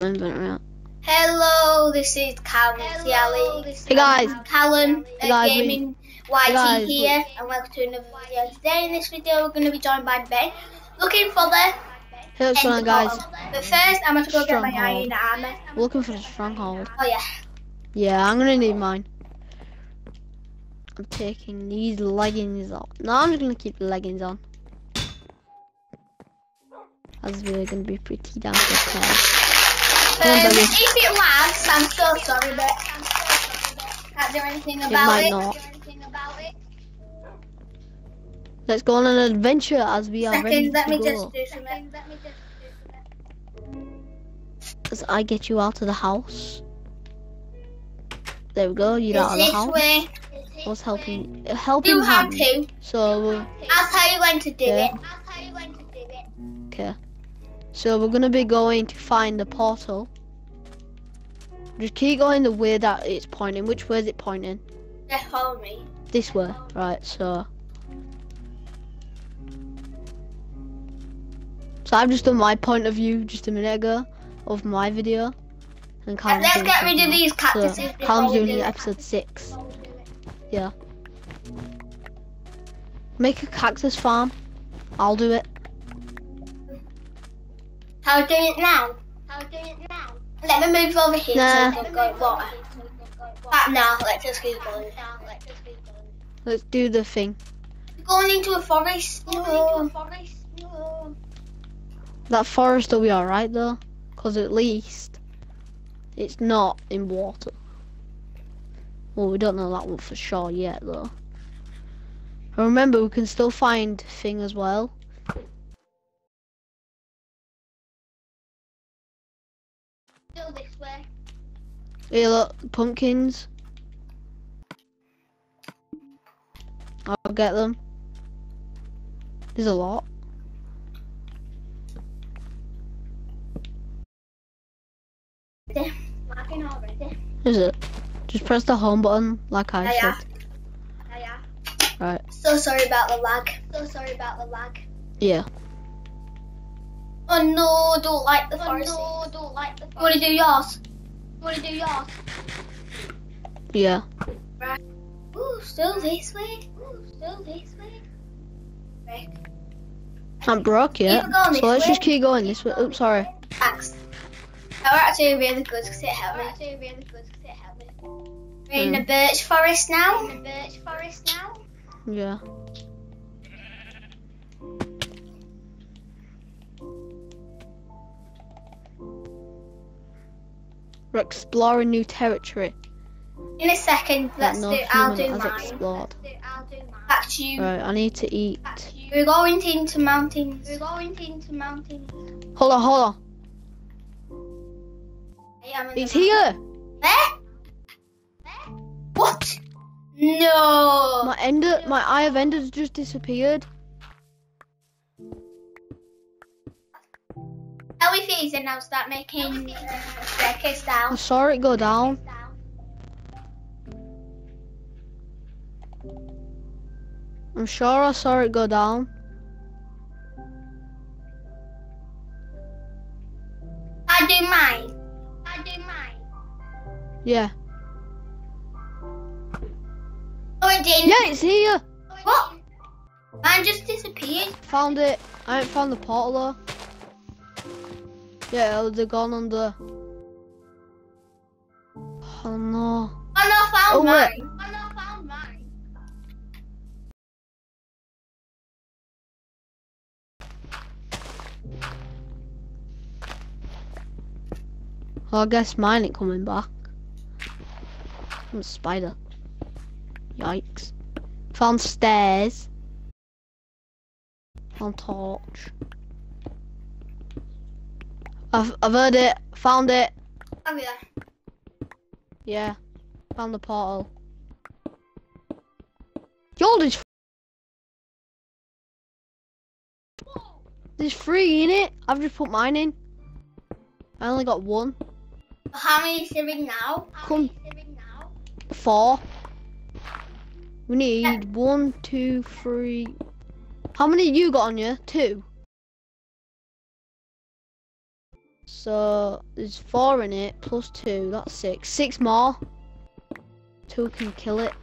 Invent Hello, this is Callum Hello, Tiali. Hey guys, Callum, Hey uh, guys, we- Gaming Hey YT guys, we- here, and welcome to another video. Today in this video, we're going to be joined by Ben, looking for the hey, what's going on, end guys? But first, I'm going to go get my Stronghold. iron armor. Looking for the stronghold. Oh yeah, Yeah, I'm gonna need mine. I'm taking these leggings off. No, I'm just gonna keep the leggings on. As we're gonna be pretty damn good. Um, if it lags, I'm so sorry, but can't do anything about It might it. not. Let's go on an adventure as we are ready Second, let to me go. just do something. As I get you out of the house. There we go. You're out of the house. way? I was helping, helping Do how hand. to. So I'll tell you when to do Yeah. it. Okay. So we're gonna be going to find the portal. Just keep going the way that it's pointing. Which way is it pointing? Just follow me. This way. Right, so. So I've just done my point of view just a minute ago of my video. And Callum's Let's get rid of these cactuses So, before doing do episode 6. Yeah. Make a cactus farm. I'll do it. How do it now? How do it now? Let me move over here Nah. so I can go water. Ah, no, let's just keep going. Let's do the thing. Going into a forest. No. That forest will be alright though, because at least it's not in water. Well, we don't know that one for sure yet though. And remember, we can still find thing as well. Here, look, pumpkins. I'll get them. There's a lot. Is it? Just press the home button, like I Yeah, said. yeah. Right. So sorry about the lag. So sorry about the lag. Yeah. Oh no, don't like the Oh forest. no, don't like the You want to do yours? Want to do yours? Yeah. Ooh, still this way. Ooh, still this way. Right. Not broke yet. Keep going So let's way. just keep going this way. Oops, sorry. Thanks. That were actually really good because it helped me. Actually, really good because it helped me. We're in Mm. the birch forest now. In the birch forest now. Yeah. We're exploring new territory In a second, let's do. I'll do mine. explored. I'll do mine. Back to you. Right, I need to eat. Back to you. We're going into mountains. We're going into mountains. Hold on, hold on. I am in the It's here. What? No. My ender, my eye of enders just disappeared. Fees and now start making uh, staircase I down. saw it go down. I'm sure I saw it go down. I do mine. I do mine. Yeah. Oh, it didn't. Yeah, it's here. What? Mine just disappeared. Found it. I haven't found the portal though. Yeah, they're gone under. Oh no. Oh no, I found Oh, wait. mine. Oh no, found mine. Well, I guess mine ain't coming back. I'm a spider. Yikes. Found stairs. Found torch. I've, I've heard it. Found it. Oh yeah. Yeah. Found the portal. Yo, there's... There's three in it. I've just put mine in. I only got one. How many is there in now? How Come. in now? Four. We need one, two, three. How many you got on you? Two. So there's four in it plus two. That's six. Six more. Two can kill it.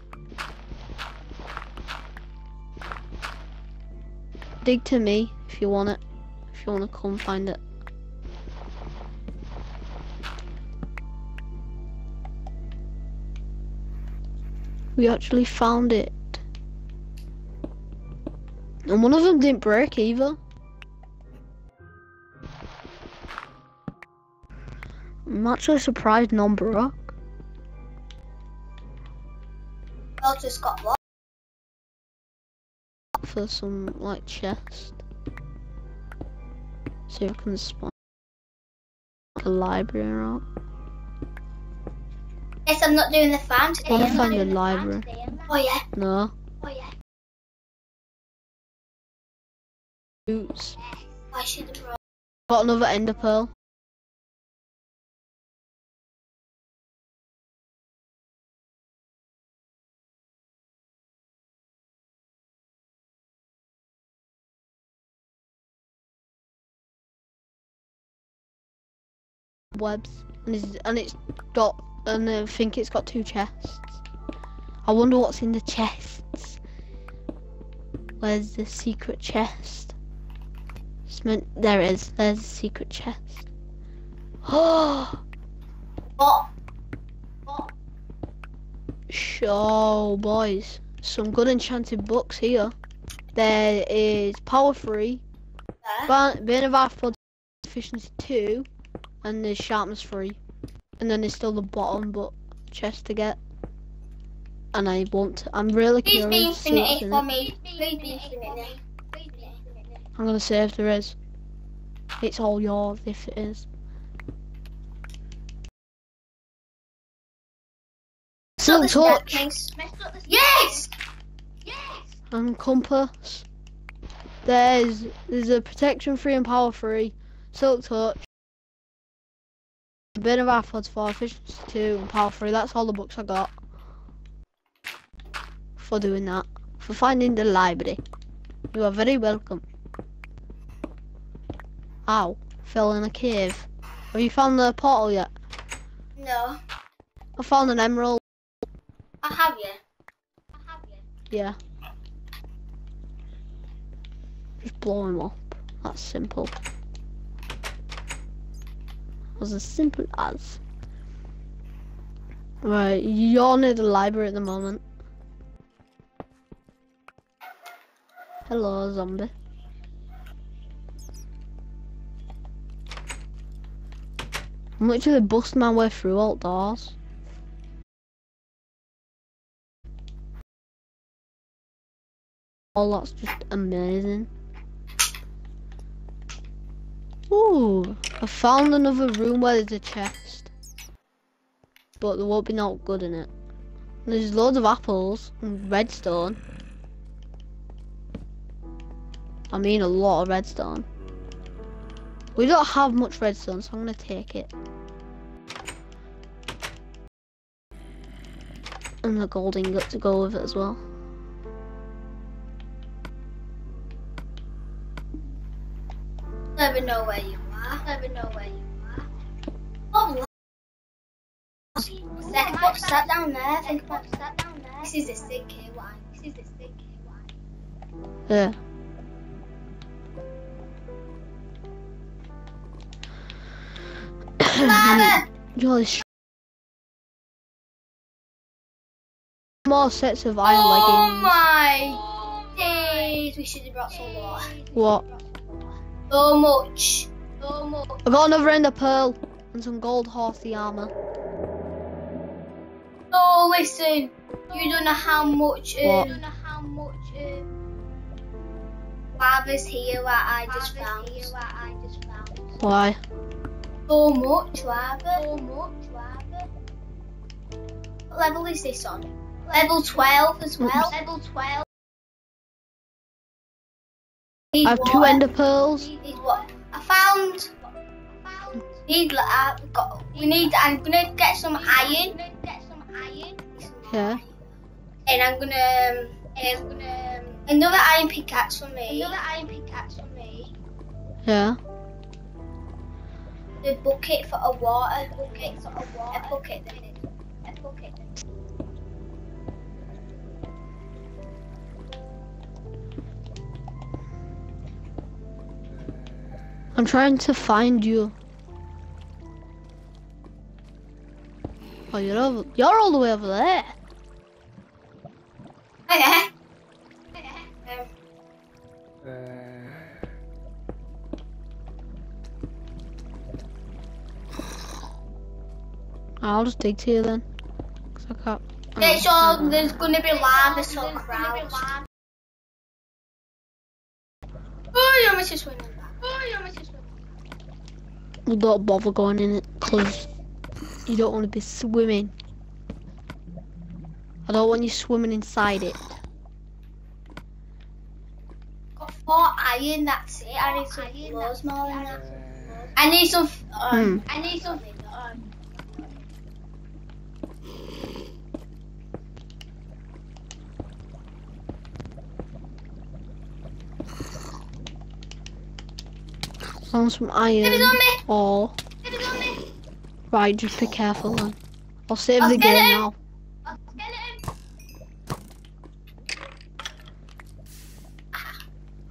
Dig to me if you want it. If you want to come find it. We actually found it. And one of them didn't break either. I'm actually surprised none broke. I just got what? For some, like, chest. See if I can spawn like, a library out. Yes, I'm not doing the farm today. Wanna am I? find a library? Oh yeah. No. Oh yeah. Boots. I should have brought. Got another ender pearl. Webs and it's, and it's got and I think it's got two chests. I wonder what's in the chests. Where's the secret chest? Meant, there it is. There's the secret chest. Oh, What? show boys. Some good enchanted books here. There is Power 3, There. Ban- Bane of Arthropods Efficiency 2, and there's Sharpness 3. And then there's still the bottom but chest to get. And I want I'm really Please be curious to see what's in for me. Please be. I'm gonna say if there is. It's all yours if it is. Silk the touch staircase. Messed up the Yes! Yes! and compass. There's there's a protection free and power free, silk touch, bit of arthropods for efficiency two and power 3. That's all the books I got for doing that. For finding the library. You are very welcome. Ow, fell in a cave. Have you found the portal yet? No. I found an emerald. I have you. I have you. Yeah. Just blow him up. That's simple. As as simple as. Right, you're near the library at the moment. Hello, zombie. I'm literally busting my way through all doors. Oh, that's just amazing. Ooh, I found another room where there's a chest. But there won't be no good in it. There's loads of apples and redstone. I mean a lot of redstone. We don't have much redstone, so I'm gonna take it. And the gold ingot to go with it as well. Never know where you are. Never know where you are. Oh, Second box sat down there. Think about that down there? this is a here. Why? This is the stick. Why? Yeah. Jolly sh- More sets of iron Oh leggings. my days! We should have brought some more. What? So much. So much. I got another ender pearl and some gold horsey armor. Oh, listen. You don't know how much What? I um, don't know how much um, lava's here that I just found. here that I just found. Why? So much lava. So much lava. What level is this on? Level 12 as well. Level 12. Need I have two ender pearls. Need what? I found. Found. Need. li- Uh, got. We need. I'm gonna get some iron. get some iron. Yeah. And I'm gonna. Um, And I'm gonna um, another iron pickaxe for me. another iron pickaxe for me. Yeah. the bucket for a water. Bucket for a water. A bucket. Then it. A bucket. I'm trying to find you. Oh, you're over. You're all the way over there. Oh yeah. Um, I'll just dig to you then. 'Cause I can't. I There's don't- all, there's gonna be lava so crowds. Oh, you're almost just went in that. Oh, you almost just went Well, don't bother going in it because you don't want to be swimming. I don't want you swimming inside it. Got four iron, that's it. I need some floors more than that. I need some. Um, I need some. Um, Found some iron it on me! or Get on me! right. Just be careful then. I'll save I'll the get game it. now. I'll get it.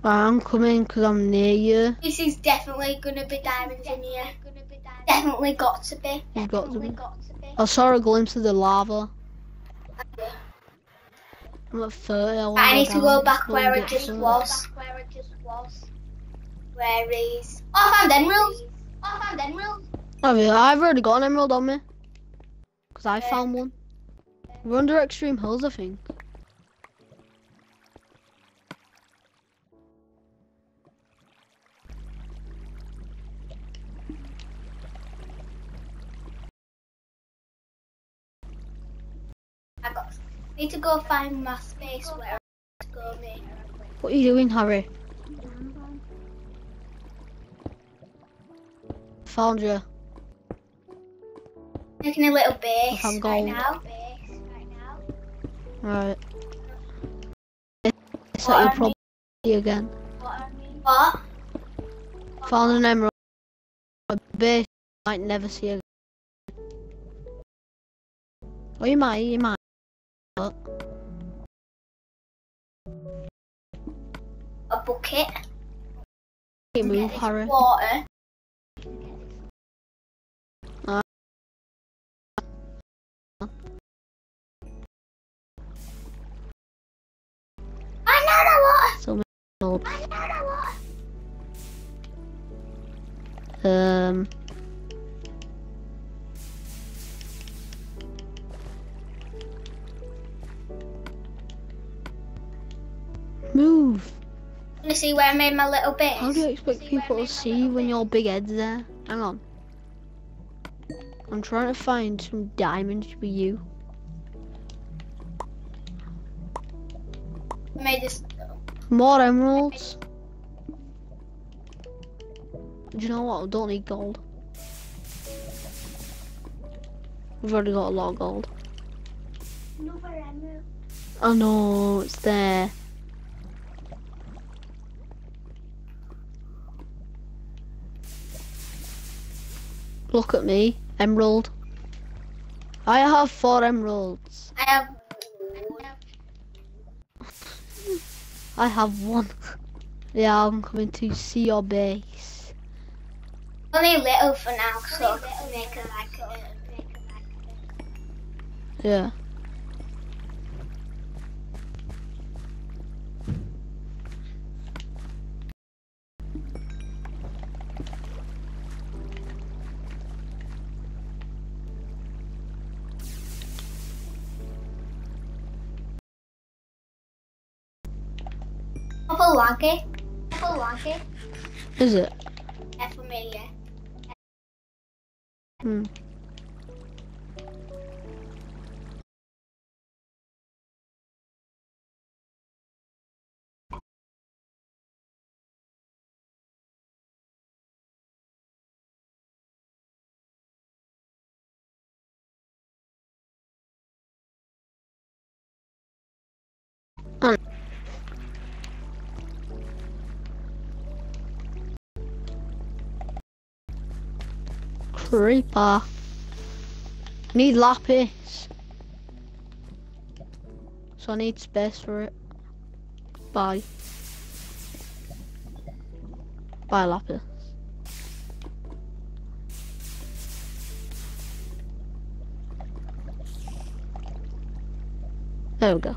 Right, I'm coming because I'm near you. This is definitely gonna be diamonds in here. Definitely got to be. You've got to be. got to be. I saw a glimpse of the lava. I'm at 30. I, I need to go back where and it get just some. was. Where it just was. Where is? Oh, I found emeralds. Oh, I found emeralds. I've already got an emerald on me. Because I found one. We're under extreme hills, I think. I got. Need to go find my space where I go, mate. What are you doing, Harry? Found you. Making a little base found right gold. now. Base right now. Right. It's What like I you're probably again. What I mean. What? Found an emerald. A base you might never see again. Oh, you might, you might. But A bucket. you move, Get Harry. Water. So many emerald. Um. Move. Wanna see where I made my little bit? How do you expect people to see when your big head's there? Hang on. I'm trying to find some diamonds for you. I made this. More emeralds. Do you know what? I don't need gold. We've already got a lot of gold. Another emerald. I oh, know, it's there. Look at me, emerald. I have four emeralds. I have. I have one. yeah, I'm coming to see your base. Only little for now, so I can make it like a. Yeah. Couple lucky. Is it? Me, yeah. Hmm. Creeper. Need lapis. So I need space for it. Bye. Bye lapis. There we go.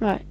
Right.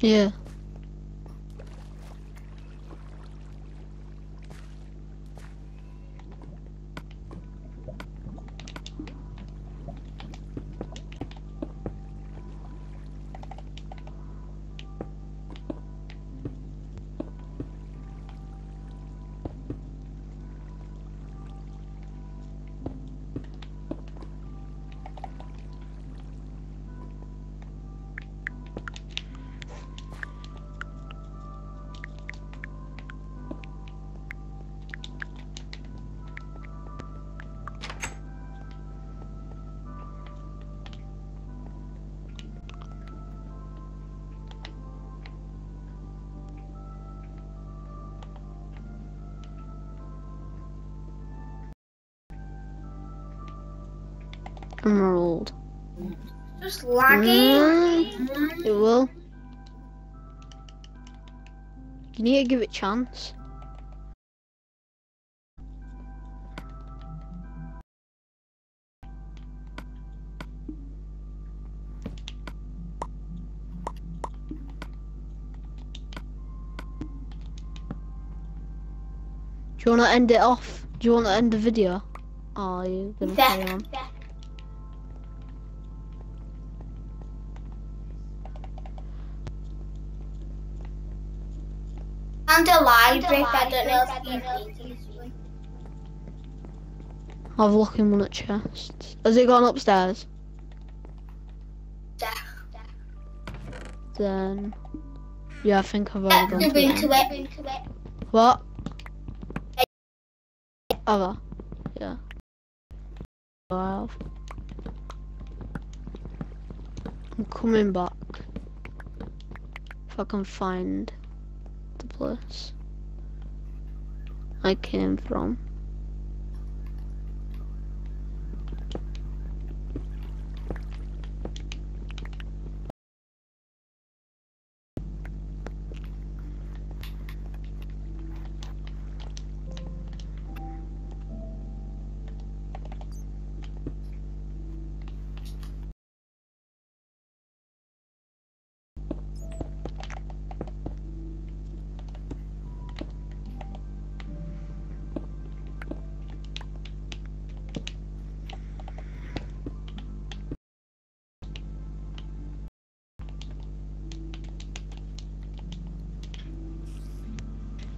Yeah. Emerald. just lagging. Mm, it will. You need to give it chance. Do you want to end it off? Do you want to end the video? Oh, you're gonna Yeah. carry on. And a library, but I don't know if you can this. I've looked in one at chests. Has it gone upstairs? Yeah. Then, yeah, I think I've Let's already gone move to into it. it. What? Other? Yeah. I have. I'm coming back. If I can find the place I came from.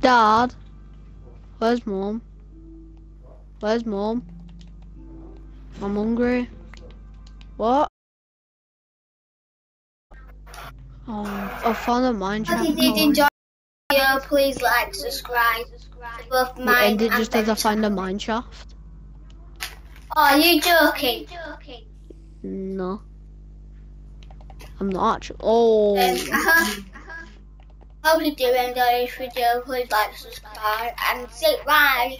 Dad, where's mom? Where's mom? I'm hungry. What? Oh, I found a mine If shaft. you did enjoy the video, please like, subscribe to both mine ended and just as I find a mine shaft. Oh, are you joking? No. I'm not actually. Oh. Um, uh-huh. Hope you do enjoy this video. Please like, subscribe, and say bye.